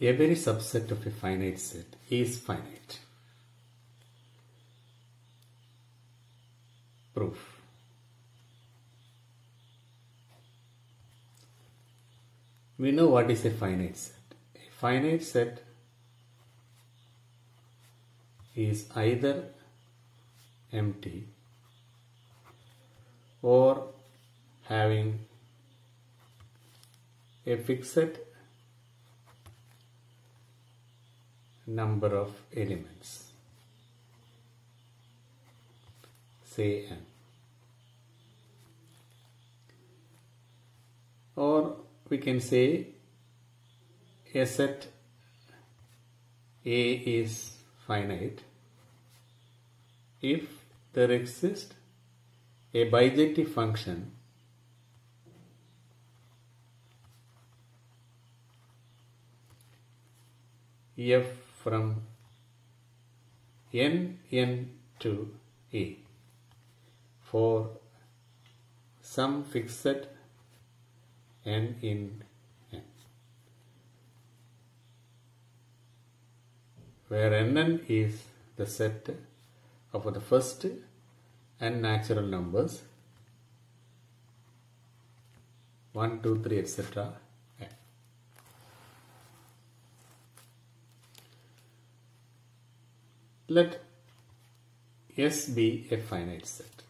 every subset of a finite set is finite. Proof. We know what is a finite set. A finite set is either empty or having a fixed number of elements. Say n. Or we can say a set A is finite if there exists a bijective function f from n n to a. For some fixed set n in n. Where nn is the set of the first n natural numbers 1 2 3 etc n. let S be a finite set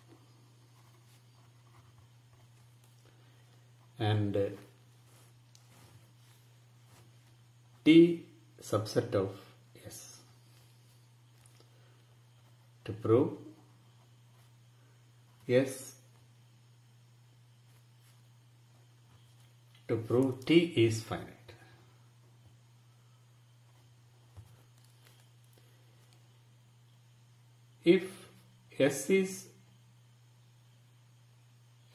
and uh, T subset of S. To prove S to prove T is finite. If S is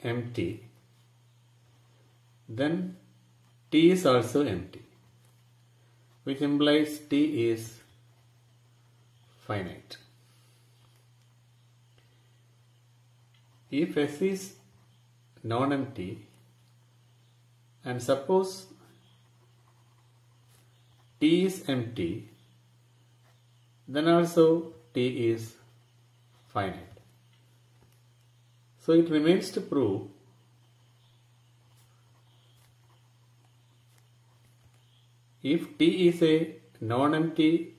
empty, then T is also empty, which implies T is finite. If S is non-empty and suppose T is empty, then also T is finite. So it remains to prove if T is a non-empty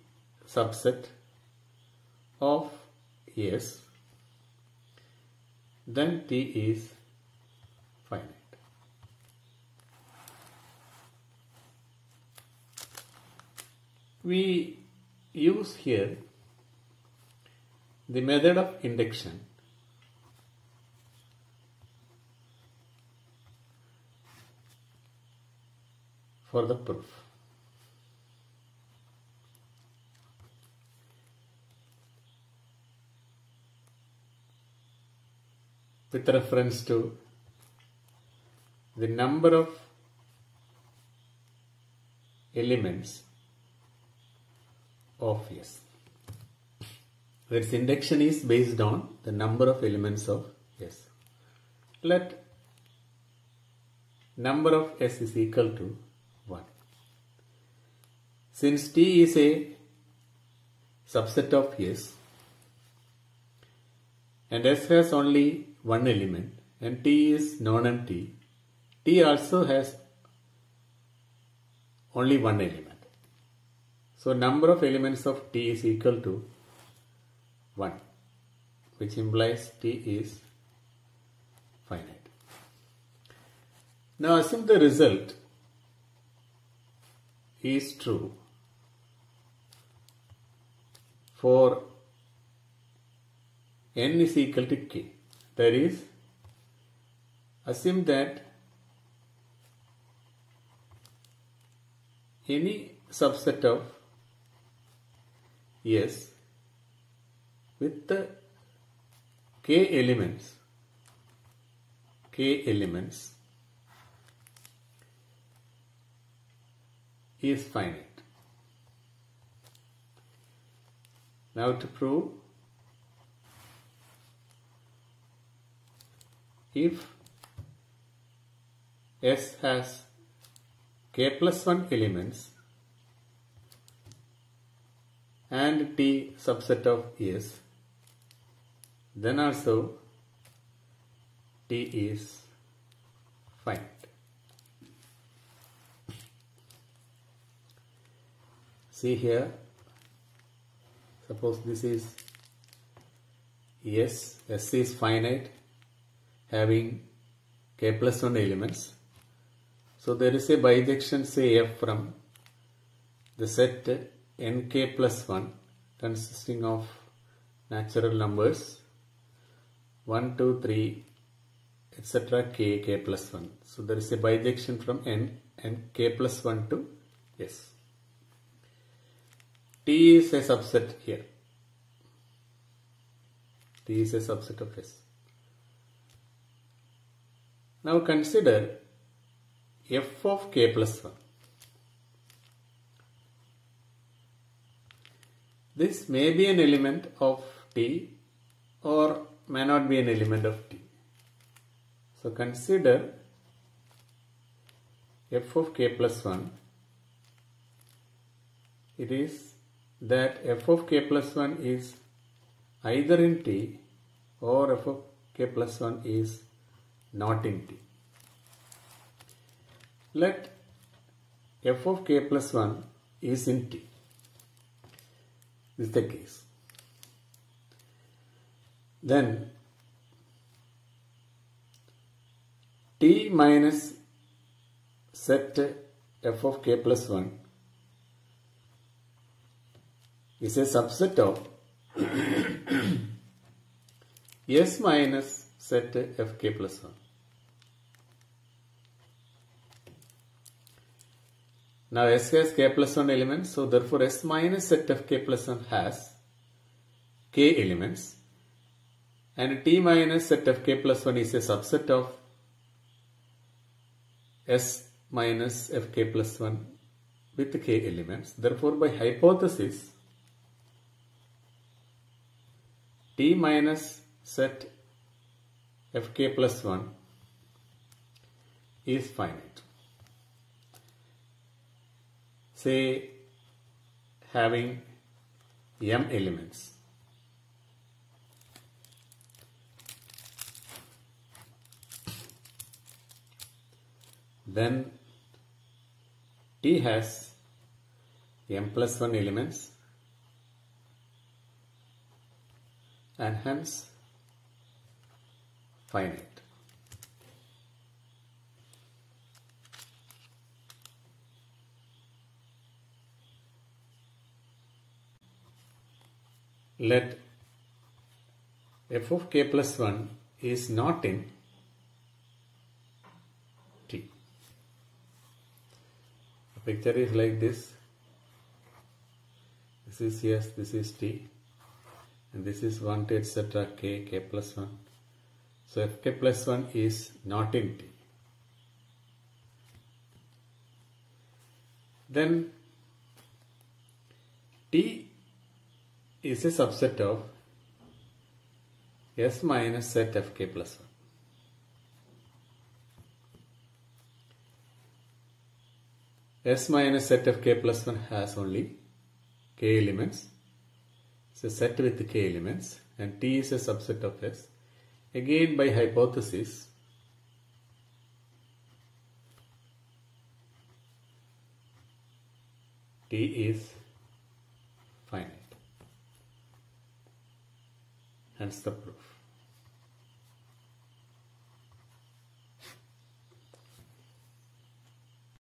subset of S, then T is finite. We use here the method of induction for the proof. With reference to the number of elements of S. Its induction is based on the number of elements of S. Let number of S is equal to 1. Since T is a subset of S and S has only one element and T is non-empty, T also has only one element. So number of elements of T is equal to 1 which implies T is finite. Now assume the result is true for n is equal to k. That is, assume that any subset of S with the k elements, k elements is finite. Now to prove if S has k plus 1 elements and T subset of S, then also T is finite. See here, suppose this is S, S is finite having k plus 1 elements. So there is a bijection say F from the set nk plus 1 consisting of natural numbers 1, 2, 3 etc k, k plus 1. So there is a bijection from n and k plus 1 to s. T is a subset here. T is a subset of S. Now consider f of k plus 1. This may be an element of T or may not be an element of T. So consider f of k plus 1. It is that f of k plus 1 is either in T or f of k plus 1 is not in T. Let f of k plus 1 is in T. This is the case. Then T minus set f of k plus 1 is a subset of S minus set f k plus 1. Now S has k plus 1 elements, so therefore S minus set of k plus 1 has k elements and T minus set of k plus 1 is a subset of S minus fk plus 1 with k elements. Therefore by hypothesis T minus set fk plus 1 is finite. Say having m elements. Then T has m plus 1 elements and hence finite. Let f of k plus 1 is not in T. The picture is like this. This is yes, this is T and this is 1 to etc k, k plus 1. So fk plus 1 is not in T. Then T is a subset of S minus set fk plus 1. S minus set of k plus 1 has only k elements. It's a set with k elements and T is a subset of S. Again by hypothesis, T is finite. Hence the proof.